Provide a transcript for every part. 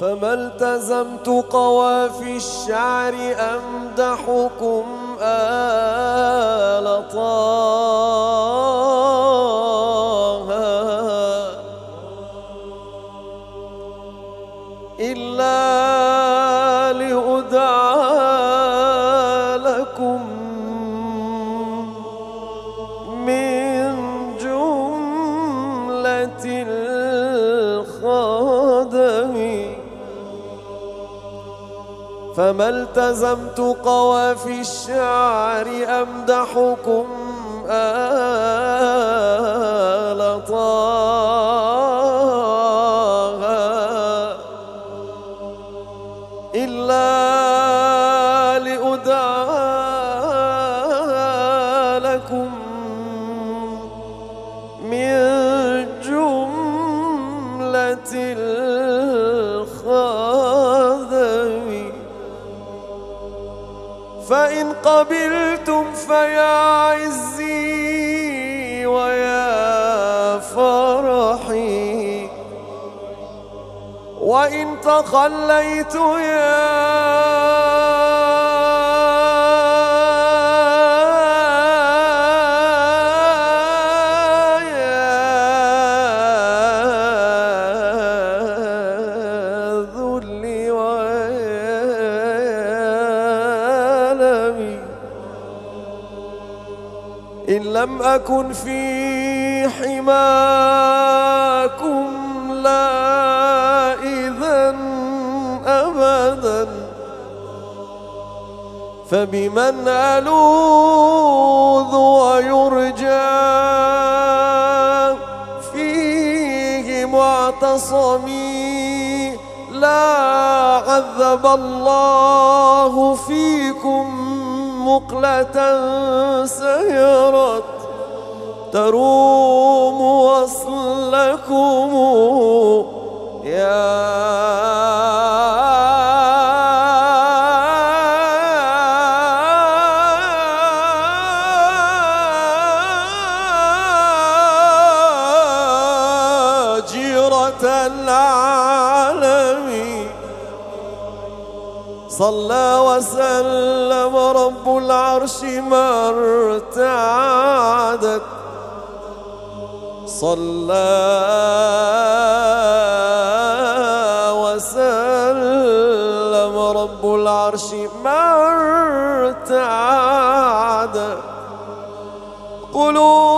فما التزمت قوافي الشعر أمدحكم آل طه فما التزمت قوافي الشعر أمدحكم آل طه إلا لأدعى لكم من جملة الخذم فإن قبلتم فيا عزي ويا فرحي. وإن تخليت يا أكن في حماكم لا إذا أبدا. فبمن ألوذ ويرجى فيه معتصمي لا عذب الله فيكم مقلة سيرت تروم وصلكم يا جيرة العالمين. صلى وسلم رب العرش ما ارتعدت. صلى وسلم. رب العرش ما ارتعدت قلوب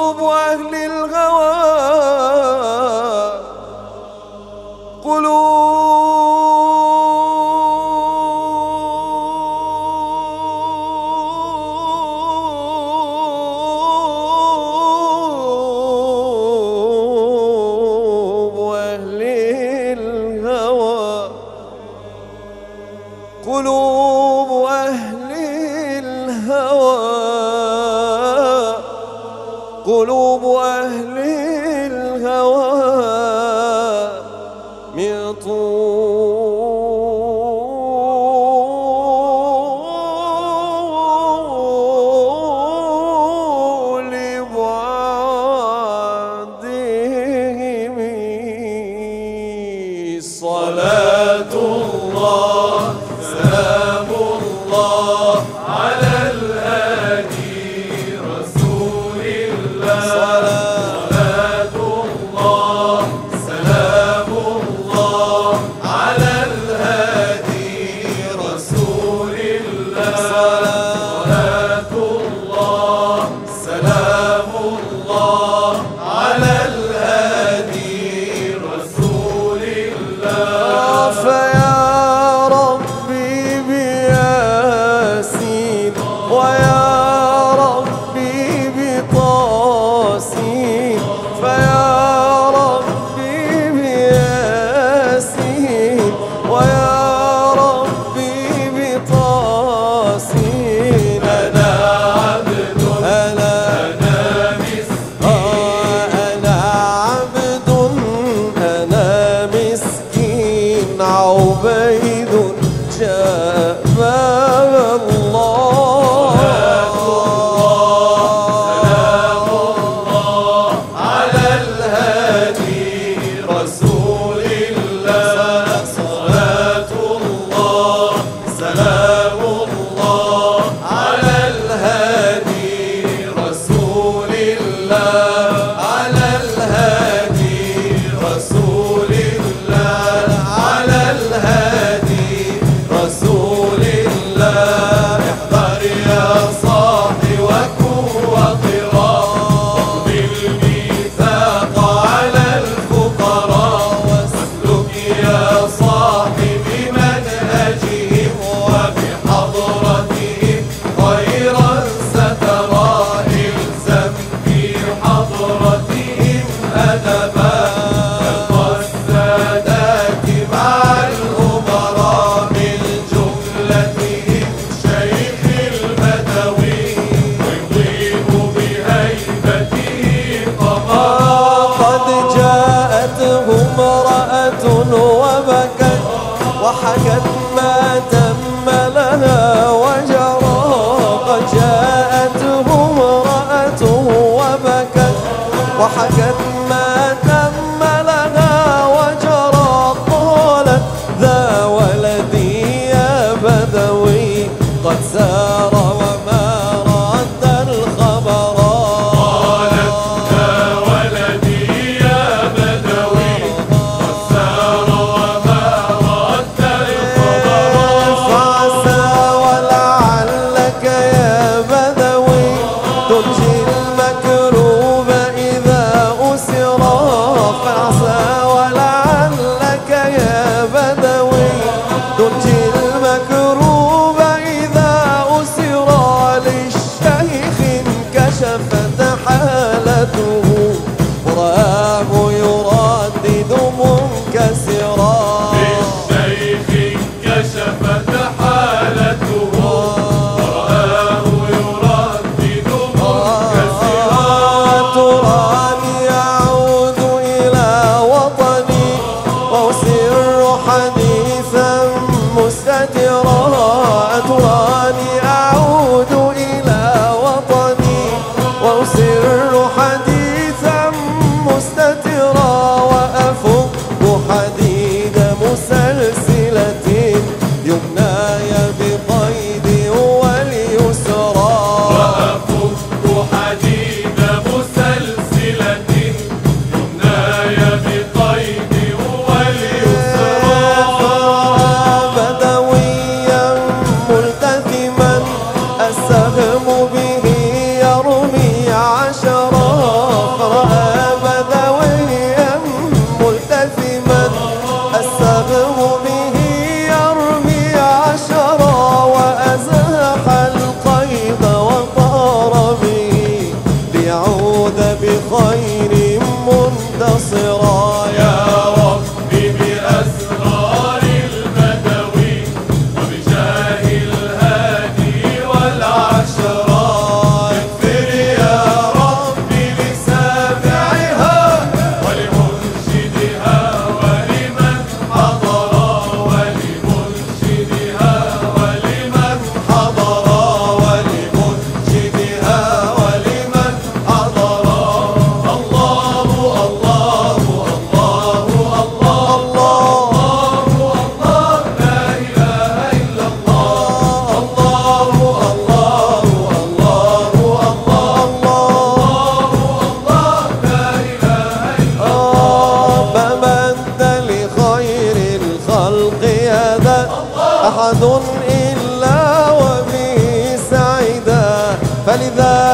سلام الله على الهادي رسول الله. صلاة الله سلام الله على الهادي رسول الله. صلاة الله سلام الله بدوي تنجي مستترا تراني أعود سعدا